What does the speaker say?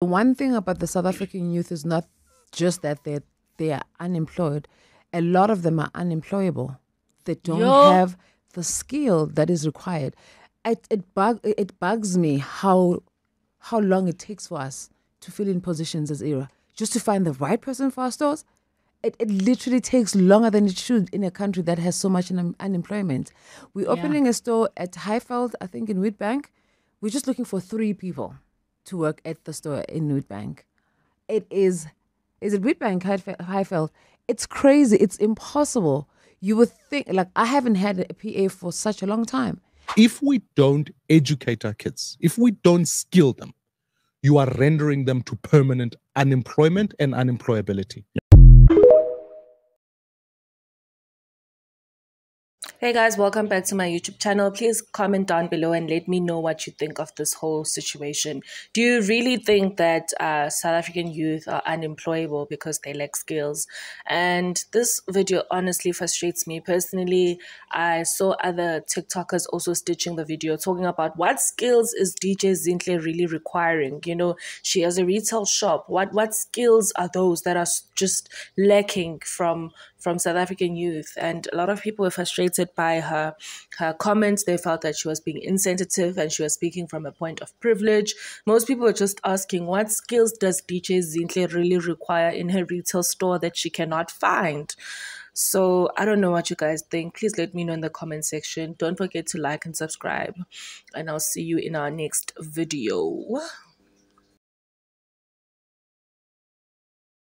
The one thing about the South African youth is not just that they they are unemployed. A lot of them are unemployable. They don't Yo. have the skill that is required. It it bug it bugs me how how long it takes for us to fill in positions as era just to find the right person for our stores. It, it literally takes longer than it should in a country that has so much un- unemployment. We're opening a store at Highveld, I think in Witbank. We're just looking for three people to work at the store in Witbank. It is, is it Witbank, Highve- Highveld? It's crazy. It's impossible. You would think, like, I haven't had a PA for such a long time. if we don't educate our kids, if we don't skill them, you are rendering them to permanent unemployment and unemployability. Hey guys, welcome back to my YouTube channel. Please comment down below and let me know what you think of this whole situation. Do you really think that uh, South African youth are unemployable because they lack skills? And this video honestly frustrates me personally. I saw other TikTokers also stitching the video talking about what skills is DJ Zinhle really requiring. You know, she has a retail shop. What what skills are those that are just lacking from from South African youth, and a lot of people were frustrated by her her comments. They felt that she was being insensitive and she was speaking from a point of privilege. Most people were just asking, what skills does DJ Zinhle really require in her retail store that she cannot find? So I don't know what you guys think. Please let me know in the comment section. Don't forget to like and subscribe, and I'll see you in our next video.